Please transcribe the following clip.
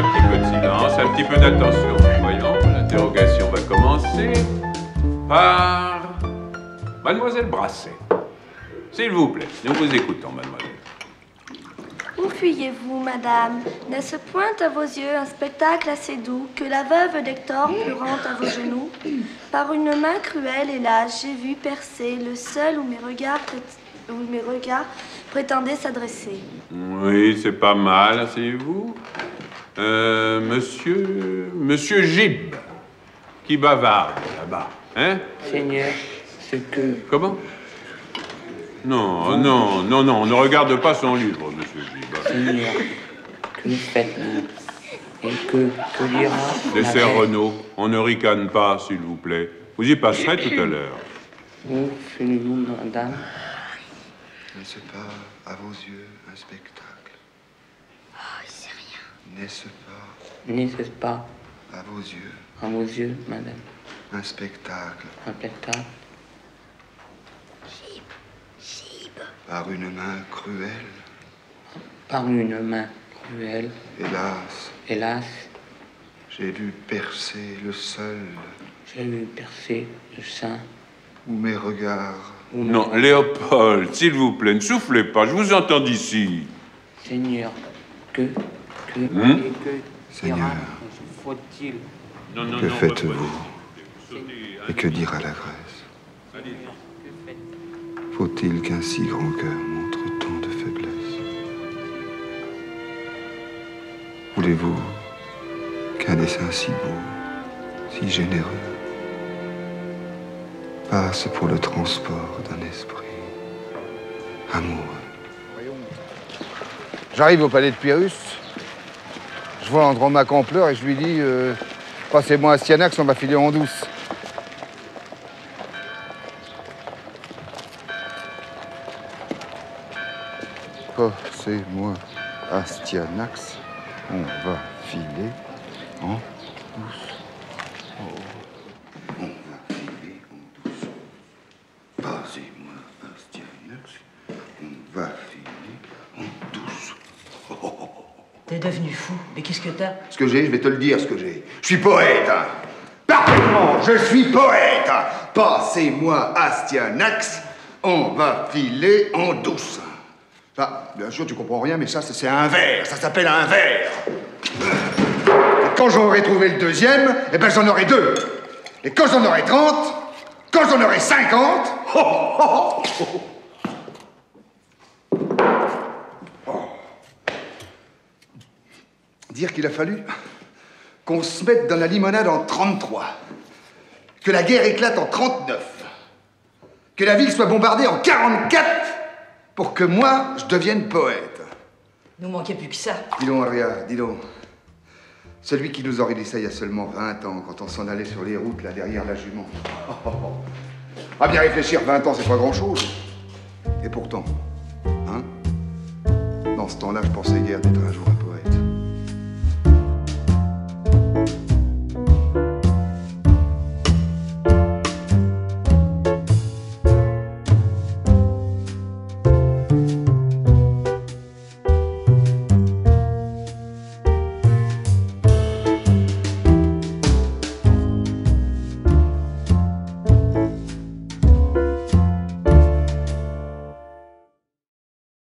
Un petit peu de silence, un petit peu d'attention. Voyons, l'interrogation va commencer par Mademoiselle Brasset. S'il vous plaît, nous vous écoutons, mademoiselle. Où fuyez-vous, madame? N'est-ce point à vos yeux un spectacle assez doux que la veuve d'Hector pleurant à vos genoux? Par une main cruelle et lâche, j'ai vu percer le seul où mes regards, où mes regards prétendaient s'adresser. Oui, c'est pas mal, asseyez-vous. Euh, monsieur. Monsieur Gib, qui bavarde là-bas, hein? Seigneur, ce que Comment? Non, non, non, non, on ne regarde pas son livre, monsieur Gib. Seigneur, que faites-vous Et que, que dira la Dessert reine Renaud, on ne ricane pas, s'il vous plaît. Vous y passerez tout à l'heure. Où finissez-vous, madame N'est-ce pas, à vos yeux, un spectacle Oh, c'est. N'est-ce pas, N'est-ce pas à vos yeux, à vos yeux, madame. un spectacle un spectacle. Par une main cruelle par une main cruelle. Hélas, Hélas, j'ai vu percer le seul. J'ai vu percer le sein. où mes regards. Où mes Non, Léopold, s'il vous plaît, ne soufflez pas, je vous entends d'ici. Seigneur, que, que Seigneur. dira faut-il Non, non, Que non, faites-vous. Et que dira la Grèce Faut-il qu'un si grand cœur montre tant de faiblesse Voulez-vous qu'un dessin si beau, si généreux, passe pour le transport d'un esprit amoureux? J'arrive au palais de Pyrrhus. Vois Andromaque en pleurs et je lui dis euh, Passez-moi un Styanax, on va filer en douce. Passez-moi Astyanax, on va filer en douce. Oh. On va filer en douce Astyanax, on va filer en douce. T'es devenu fou. Mais qu'est-ce que t'as Ce que j'ai, je vais te le dire ce que j'ai. Je suis poète. hein. Parfaitement, je suis poète. hein. Passez-moi Astyanax, on va filer en douce. Ça, bien sûr, tu comprends rien, mais ça, c'est un vers. Ça s'appelle un vers. Et quand j'aurai trouvé le deuxième, eh ben j'en aurai deux. Et quand j'en aurai 30, quand j'en aurai 50, oh, oh, oh, oh. Dire qu'il a fallu qu'on se mette dans la limonade en 33, que la guerre éclate en 39, que la ville soit bombardée en 44 pour que moi, je devienne poète. Nous manquait plus que ça. Dis donc, Aria, dis donc. Celui qui nous aurait dit ça il y a seulement 20 ans, quand on s'en allait sur les routes, là, derrière la jument. Oh, oh, oh. À bien réfléchir, 20 ans, c'est pas grand-chose. Et pourtant, hein Dans ce temps-là, je pensais guère d'être un jour